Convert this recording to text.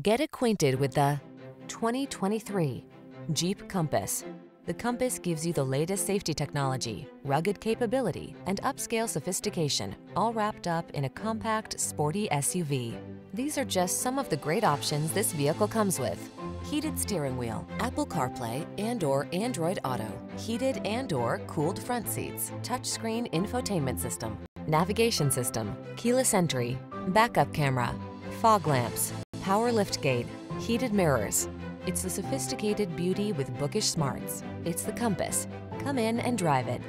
Get acquainted with the 2023 Jeep Compass. The Compass gives you the latest safety technology, rugged capability, and upscale sophistication, all wrapped up in a compact, sporty SUV. These are just some of the great options this vehicle comes with. Heated steering wheel, Apple CarPlay and or Android Auto, heated and or cooled front seats, touchscreen infotainment system, navigation system, keyless entry, backup camera, fog lamps, power liftgate, heated mirrors. It's the sophisticated beauty with bookish smarts. It's the Compass. Come in and drive it.